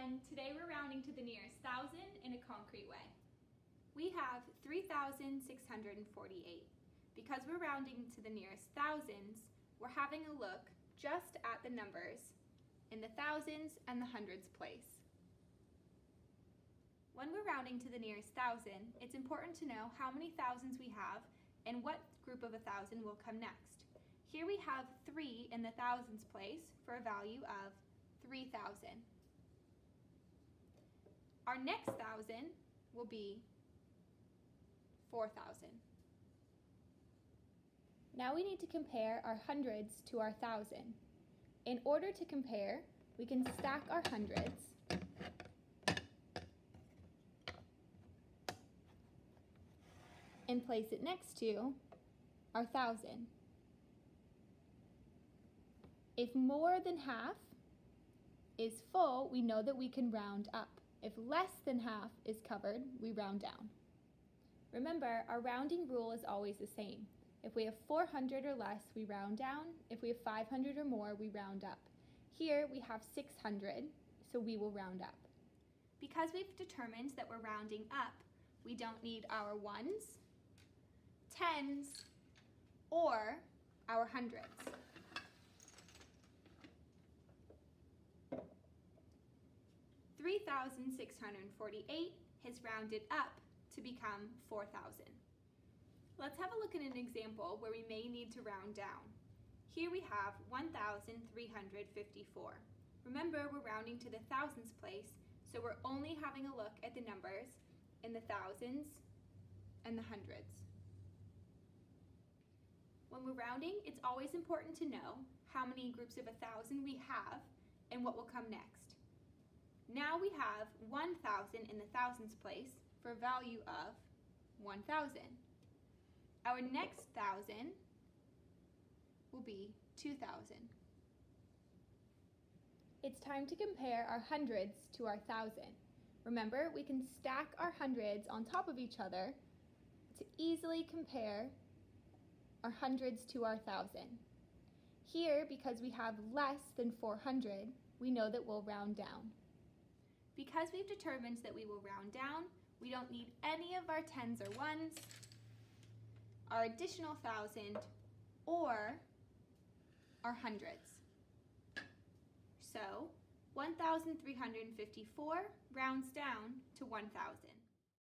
everyone! Today we're rounding to the nearest thousand in a concrete way. We have 3,648. Because we're rounding to the nearest thousands, we're having a look just at the numbers in the thousands and the hundreds place. When we're rounding to the nearest thousand, it's important to know how many thousands we have and what group of a thousand will come next. Here we have three in the thousands place for a value of 3,000. Our next thousand will be 4,000. Now we need to compare our hundreds to our thousand. In order to compare, we can stack our hundreds and place it next to our thousand. If more than half is full, we know that we can round up. If less than half is covered, we round down. Remember, our rounding rule is always the same. If we have 400 or less, we round down. If we have 500 or more, we round up. Here we have 600, so we will round up. Because we've determined that we're rounding up, we don't need our ones, tens, or our hundreds. Three thousand six hundred forty-eight has rounded up to become 4,000. Let's have a look at an example where we may need to round down. Here we have 1,354. Remember, we're rounding to the thousands place, so we're only having a look at the numbers in the thousands and the hundreds. When we're rounding, it's always important to know how many groups of a thousand we have and what will come next. Now we have 1,000 in the thousands place, for a value of 1,000. Our next 1,000 will be 2,000. It's time to compare our hundreds to our thousand. Remember, we can stack our hundreds on top of each other to easily compare our hundreds to our thousand. Here, because we have less than 400, we know that we'll round down. Because we've determined that we will round down, we don't need any of our tens or ones, our additional thousand, or our hundreds. So 1,354 rounds down to 1,000.